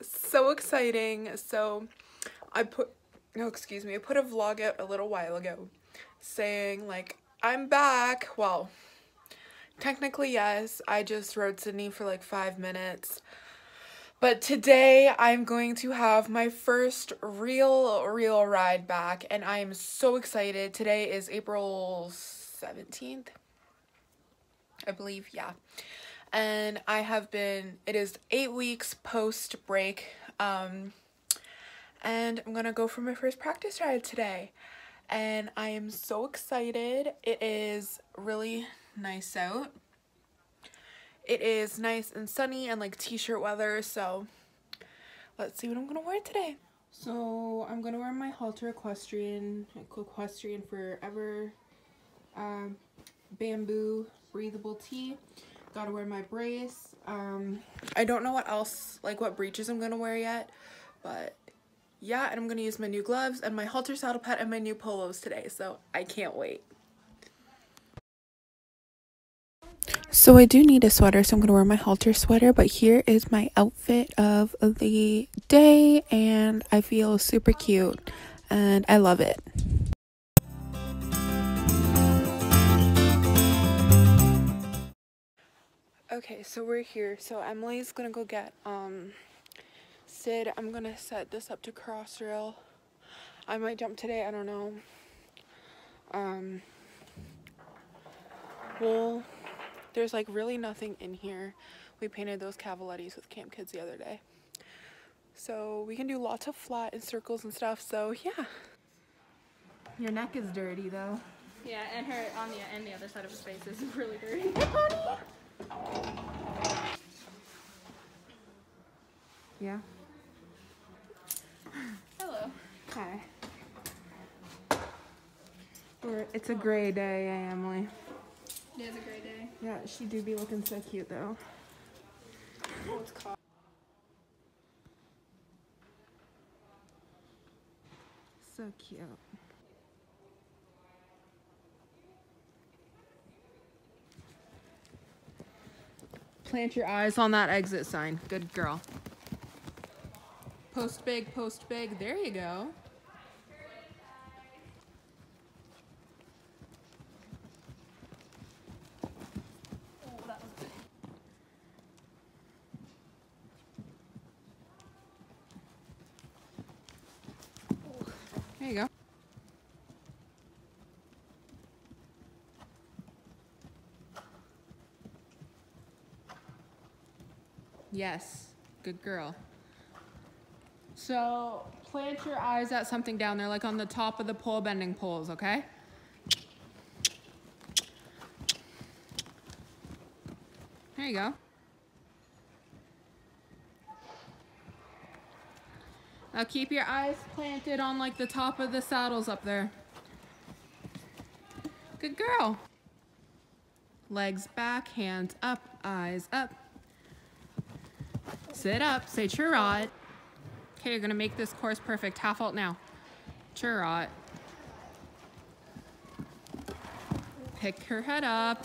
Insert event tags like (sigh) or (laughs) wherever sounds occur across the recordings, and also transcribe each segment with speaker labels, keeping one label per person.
Speaker 1: so exciting. So I put, no, excuse me, I put a vlog out a little while ago saying like, I'm back. Well, technically yes, I just rode Sydney for like five minutes. But today I'm going to have my first real, real ride back and I am so excited. Today is April 17th. I believe, yeah and I have been, it is eight weeks post break, um, and I'm gonna go for my first practice ride today, and I am so excited. It is really nice out. It is nice and sunny and like t-shirt weather, so let's see what I'm gonna wear today. So I'm gonna wear my halter equestrian, equestrian forever um, bamboo breathable tee gotta wear my brace um i don't know what else like what breeches i'm gonna wear yet but yeah and i'm gonna use my new gloves and my halter saddle pad and my new polos today so i can't wait so I do need a sweater, so I'm going to wear my halter sweater, but here is my outfit of the day, and I feel super cute, and I love it. Okay, so we're here. So Emily's gonna go get um Sid. I'm gonna set this up to Crossrail. I might jump today, I don't know. Um well there's like really nothing in here. We painted those cavalettis with Camp Kids the other day. So we can do lots of flat and circles and stuff, so yeah. Your neck is dirty though.
Speaker 2: Yeah, and her on the and the other side of her face is (laughs) really dirty.
Speaker 1: Yeah.
Speaker 2: Hello.
Speaker 1: Hi. Or it's a gray day, eh, Emily.
Speaker 2: It is a gray day.
Speaker 1: Yeah, she do be looking so cute though.
Speaker 2: Oh, it's.
Speaker 1: So cute. Plant your eyes on that exit sign. Good girl. Post big, post big. There you go. Yes, good girl. So plant your eyes at something down there, like on the top of the pole bending poles, okay? There you go. Now keep your eyes planted on like the top of the saddles up there. Good girl. Legs back, hands up, eyes up. Sit up, say trot. Okay, you're gonna make this course perfect. Half halt now. Trot. Pick her head up.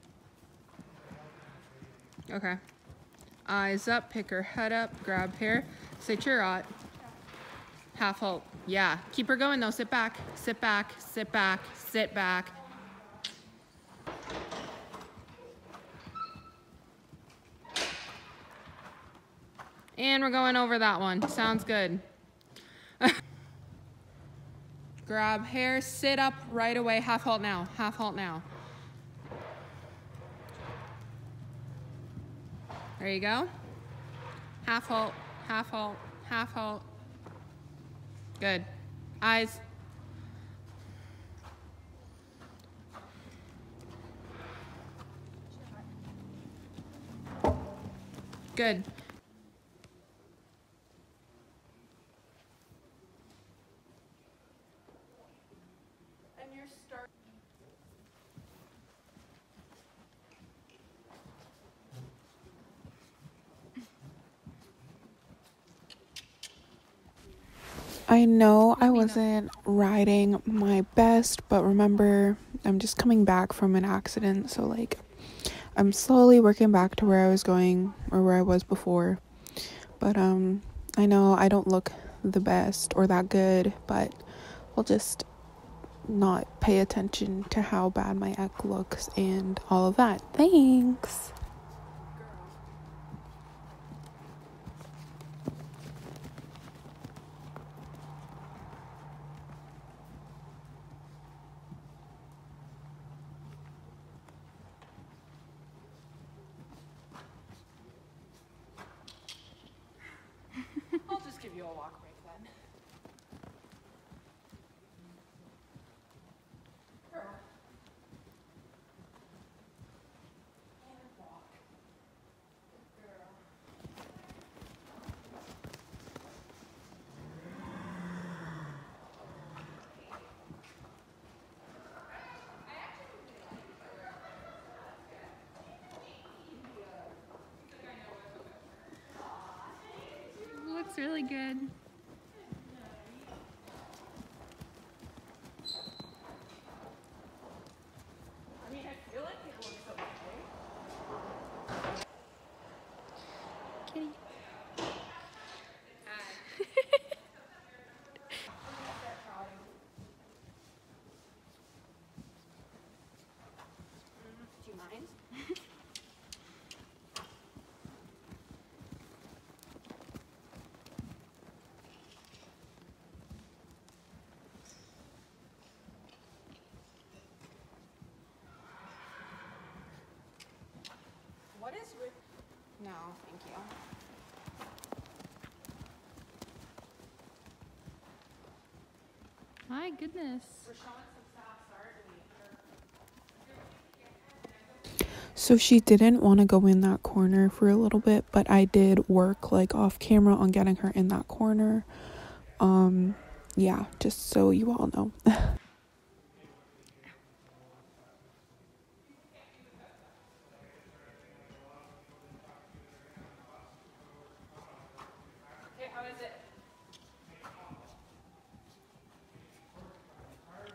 Speaker 1: (laughs) okay. Eyes up, pick her head up, grab hair. Say trot. Half halt. Yeah. Keep her going though. Sit back, sit back, sit back, sit back. And we're going over that one. Sounds good. (laughs) Grab hair, sit up right away. Half halt now. Half halt now. There you go. Half halt, half halt, half halt. Good. Eyes. Good. I know I wasn't riding my best, but remember, I'm just coming back from an accident, so like I'm slowly working back to where I was going or where I was before. But um I know I don't look the best or that good, but I'll just not pay attention to how bad my egg looks and all of that. Thanks. Walk
Speaker 2: really good.
Speaker 1: I mean, I feel like it looks okay.
Speaker 2: Kitty.
Speaker 1: Do you mind? What is with? No, thank you.
Speaker 2: My goodness.
Speaker 1: So she didn't want to go in that corner for a little bit, but I did work like off camera on getting her in that corner. Um yeah, just so you all know. (laughs)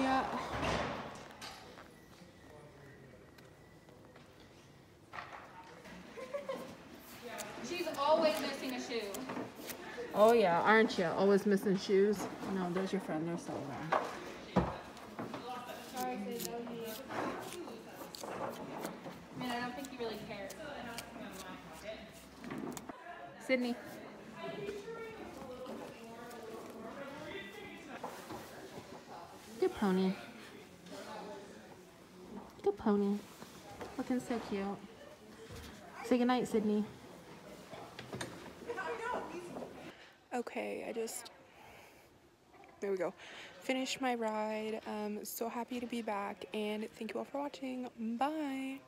Speaker 1: Yeah. (laughs)
Speaker 2: She's always missing a shoe.
Speaker 3: Oh yeah, aren't you? Always missing shoes? No, there's your friend. They're still there. Sorry, there's don't think you really care.
Speaker 2: I mean, I don't think he really cares. Sydney.
Speaker 3: Good pony. Good pony. Looking so cute. Say goodnight, Sydney.
Speaker 1: Okay, I just there we go. Finished my ride. Um so happy to be back and thank you all for watching. Bye.